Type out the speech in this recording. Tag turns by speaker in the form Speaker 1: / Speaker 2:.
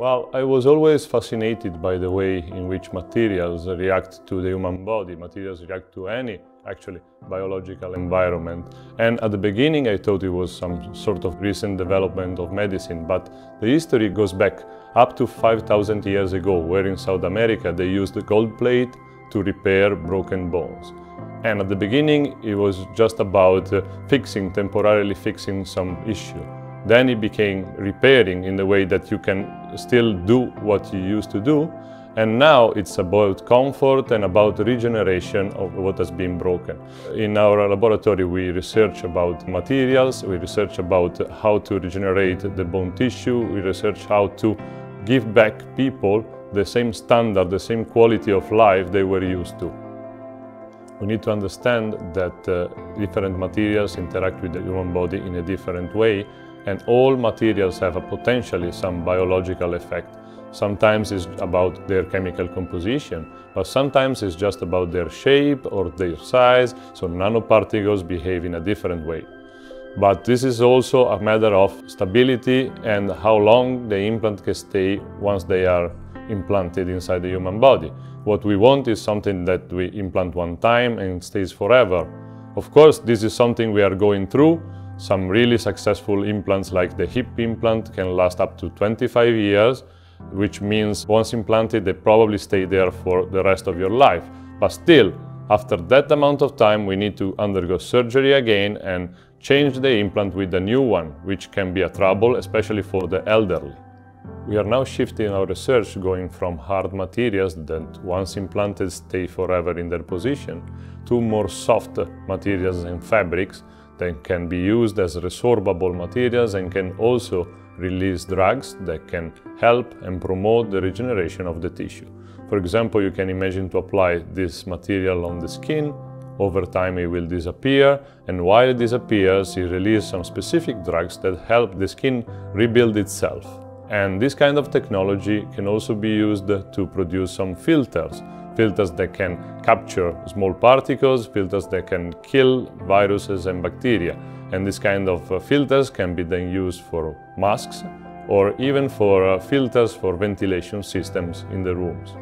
Speaker 1: Well, I was always fascinated by the way in which materials react to the human body. Materials react to any, actually, biological environment. And at the beginning I thought it was some sort of recent development of medicine, but the history goes back up to 5,000 years ago, where in South America they used the gold plate to repair broken bones. And at the beginning it was just about uh, fixing, temporarily fixing some issue. Then it became repairing in the way that you can still do what you used to do. And now it's about comfort and about regeneration of what has been broken. In our laboratory, we research about materials, we research about how to regenerate the bone tissue, we research how to give back people the same standard, the same quality of life they were used to. We need to understand that uh, different materials interact with the human body in a different way and all materials have a potentially some biological effect. Sometimes it's about their chemical composition, but sometimes it's just about their shape or their size, so nanoparticles behave in a different way. But this is also a matter of stability and how long the implant can stay once they are implanted inside the human body. What we want is something that we implant one time and stays forever. Of course, this is something we are going through, some really successful implants like the hip implant can last up to 25 years, which means once implanted they probably stay there for the rest of your life. But still, after that amount of time we need to undergo surgery again and change the implant with a new one, which can be a trouble, especially for the elderly. We are now shifting our research going from hard materials that once implanted stay forever in their position to more soft materials and fabrics that can be used as resorbable materials and can also release drugs that can help and promote the regeneration of the tissue. For example, you can imagine to apply this material on the skin, over time it will disappear, and while it disappears, it releases some specific drugs that help the skin rebuild itself. And this kind of technology can also be used to produce some filters filters that can capture small particles, filters that can kill viruses and bacteria. And this kind of uh, filters can be then used for masks or even for uh, filters for ventilation systems in the rooms.